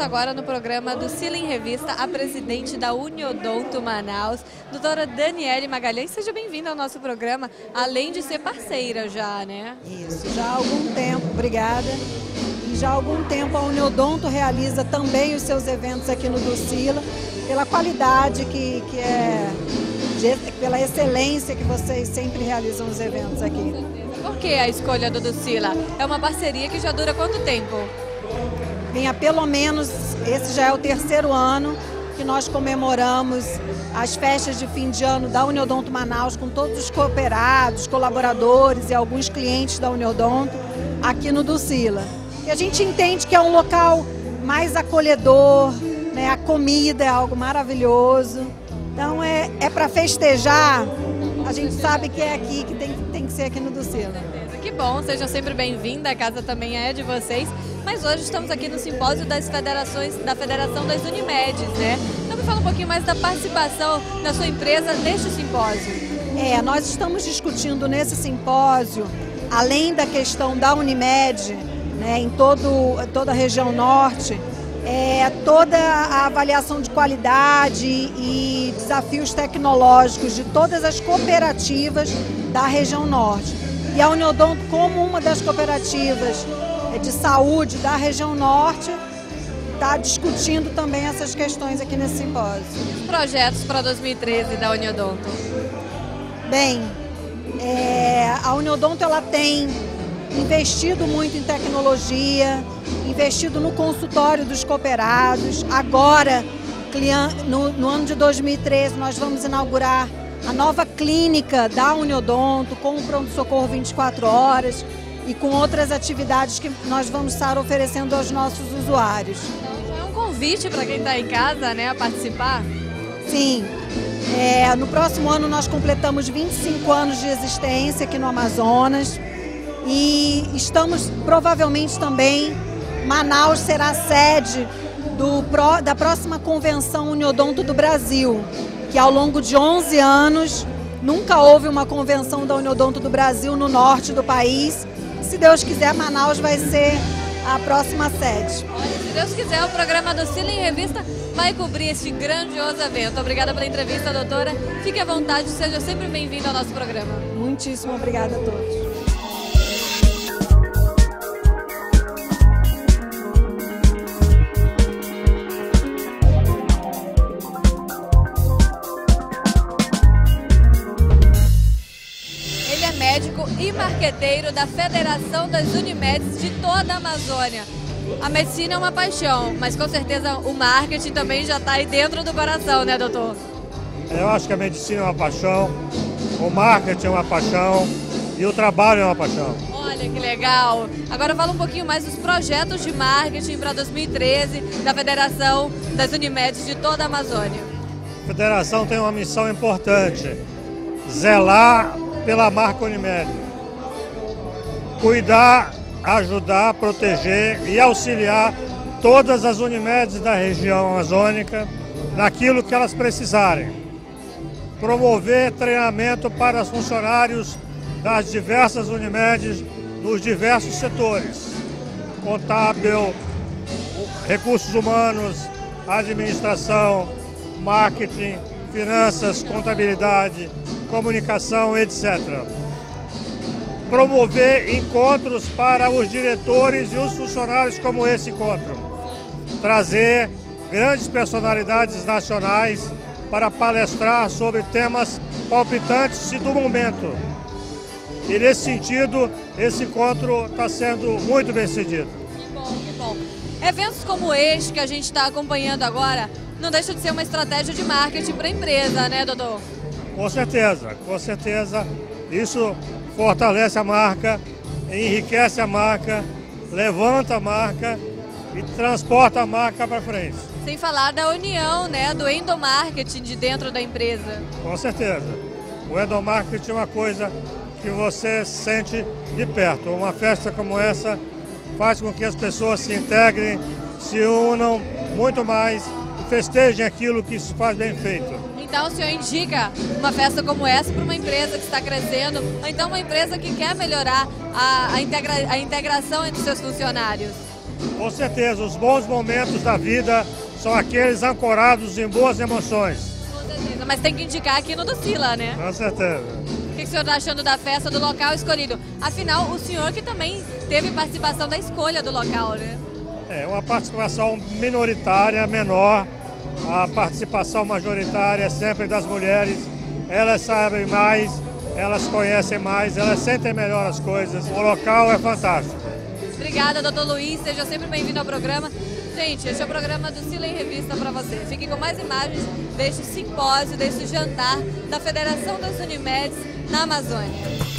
recebemos agora no programa do Sila em Revista a presidente da Uniodonto Manaus, doutora Daniele Magalhães. Seja bem-vinda ao nosso programa, além de ser parceira já, né? Isso, já há algum tempo, obrigada. E já há algum tempo a Uniodonto realiza também os seus eventos aqui no Ducila, pela qualidade que, que é, pela excelência que vocês sempre realizam os eventos aqui. Por que a escolha do Ducila? É uma parceria que já dura quanto tempo? Vinha pelo menos, esse já é o terceiro ano que nós comemoramos as festas de fim de ano da Uniodonto Manaus com todos os cooperados, colaboradores e alguns clientes da Uniodonto aqui no Ducila. E a gente entende que é um local mais acolhedor, né? a comida é algo maravilhoso. Então é, é para festejar, a gente sabe que é aqui que tem, tem que ser aqui no Ducila. Que bom, seja sempre bem-vinda, a casa também é de vocês. Mas hoje estamos aqui no simpósio das federações, da Federação das Unimedes, né? Então me fala um pouquinho mais da participação da sua empresa neste simpósio. É, nós estamos discutindo nesse simpósio, além da questão da Unimed, né, em todo, toda a região norte, é, toda a avaliação de qualidade e desafios tecnológicos de todas as cooperativas da região norte. E a Uniodonto, como uma das cooperativas é, de saúde da região norte, está discutindo também essas questões aqui nesse simpósio. Projetos para 2013 da Uniodonto? Bem, é, a Uniodonto ela tem investido muito em tecnologia, investido no consultório dos cooperados. Agora, no, no ano de 2013, nós vamos inaugurar a nova clínica da Uniodonto, com o pronto-socorro 24 horas e com outras atividades que nós vamos estar oferecendo aos nossos usuários. Então, é um convite para quem está em casa né, a participar? Sim. É, no próximo ano nós completamos 25 anos de existência aqui no Amazonas e estamos provavelmente também, Manaus será sede do, da próxima convenção Uniodonto do Brasil que ao longo de 11 anos nunca houve uma convenção da Uniodonto do Brasil no norte do país. Se Deus quiser, Manaus vai ser a próxima sede. Olha, se Deus quiser, o programa do Cine em Revista vai cobrir este grandioso evento. Obrigada pela entrevista, doutora. Fique à vontade, seja sempre bem-vindo ao nosso programa. Muitíssimo obrigada a todos. Da Federação das Unimedes de toda a Amazônia. A medicina é uma paixão, mas com certeza o marketing também já está aí dentro do coração, né, doutor? Eu acho que a medicina é uma paixão, o marketing é uma paixão e o trabalho é uma paixão. Olha que legal! Agora fala um pouquinho mais dos projetos de marketing para 2013 da Federação das Unimedes de toda a Amazônia. A federação tem uma missão importante: zelar pela marca Unimed cuidar, ajudar, proteger e auxiliar todas as Unimedes da região amazônica naquilo que elas precisarem. Promover treinamento para os funcionários das diversas Unimedes nos diversos setores, contábil, recursos humanos, administração, marketing, finanças, contabilidade, comunicação, etc promover encontros para os diretores e os funcionários como esse encontro. Trazer grandes personalidades nacionais para palestrar sobre temas palpitantes e do momento. E nesse sentido, esse encontro está sendo muito bem sucedido. Que bom, que bom. Eventos como este que a gente está acompanhando agora não deixa de ser uma estratégia de marketing para a empresa, né, doutor? Com certeza, com certeza. Isso fortalece a marca, enriquece a marca, levanta a marca e transporta a marca para frente. Sem falar da união, né, do endomarketing de dentro da empresa. Com certeza. O endomarketing é uma coisa que você sente de perto. Uma festa como essa faz com que as pessoas se integrem, se unam muito mais e festejem aquilo que se faz bem feito. Então o senhor indica uma festa como essa para uma empresa que está crescendo, ou então uma empresa que quer melhorar a, a, integra, a integração entre seus funcionários? Com certeza, os bons momentos da vida são aqueles ancorados em boas emoções. Com certeza, mas tem que indicar aqui no Docila, né? Com certeza. O que o senhor está achando da festa, do local escolhido? Afinal, o senhor que também teve participação da escolha do local, né? É uma participação minoritária, menor. A participação majoritária é sempre das mulheres. Elas sabem mais, elas conhecem mais, elas sentem melhor as coisas. O local é fantástico. Obrigada, doutor Luiz. Seja sempre bem-vindo ao programa. Gente, este é o programa do Sila em Revista para você. Fique com mais imagens deste simpósio, deste jantar da Federação das Unimedes na Amazônia.